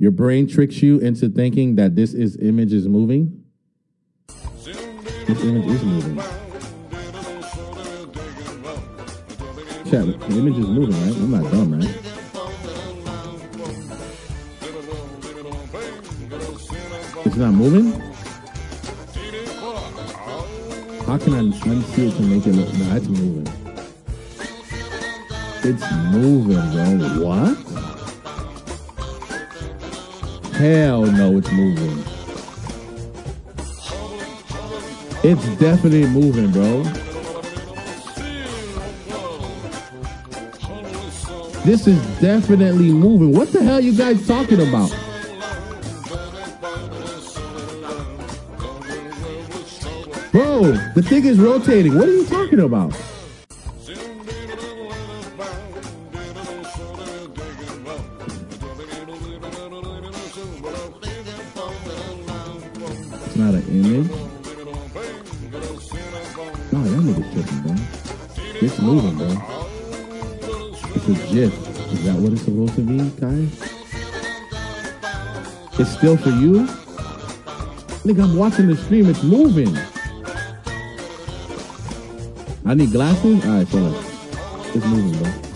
Your brain tricks you into thinking that this is image is moving. This image is moving. Chat, the image is moving, right? I'm not dumb, right? It's not moving? How can I unsee it to make it look? No, it's moving. It's moving, bro. What? Hell no, it's moving. It's definitely moving, bro. This is definitely moving. What the hell you guys talking about? Bro, the thing is rotating. What are you talking about? Not an image. No, that nigga's tripping, bro. It's moving, bro. It's a GIF. Is that what it's supposed to be, guys? It's still for you? Nigga, I'm watching the stream. It's moving. I need glasses? Alright, so it's moving, bro.